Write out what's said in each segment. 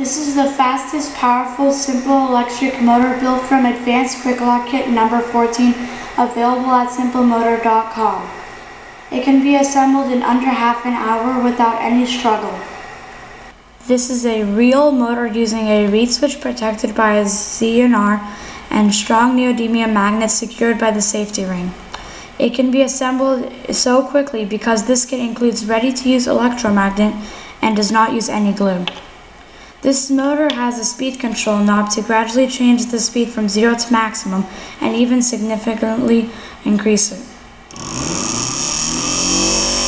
This is the fastest, powerful, simple electric motor built from Advanced Quick Lock Kit number 14, available at simplemotor.com. It can be assembled in under half an hour without any struggle. This is a real motor using a reed switch protected by a ZNR and strong neodymium magnets secured by the safety ring. It can be assembled so quickly because this kit includes ready-to-use electromagnet and does not use any glue. This motor has a speed control knob to gradually change the speed from zero to maximum and even significantly increase it.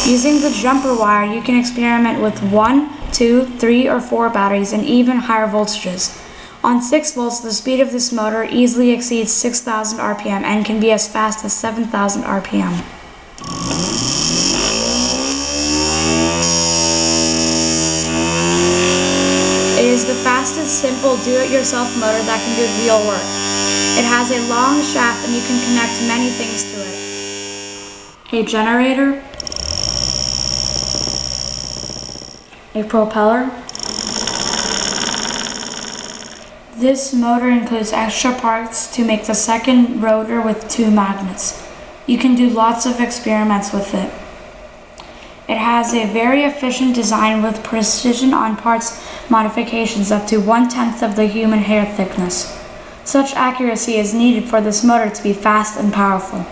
Using the jumper wire, you can experiment with one, two, three, or four batteries and even higher voltages. On 6 volts, the speed of this motor easily exceeds 6,000 RPM and can be as fast as 7,000 RPM. It is the fastest, simple, do-it-yourself motor that can do real work. It has a long shaft and you can connect many things to it. A generator, a propeller. This motor includes extra parts to make the second rotor with two magnets. You can do lots of experiments with it. It has a very efficient design with precision on parts modifications up to one-tenth of the human hair thickness. Such accuracy is needed for this motor to be fast and powerful.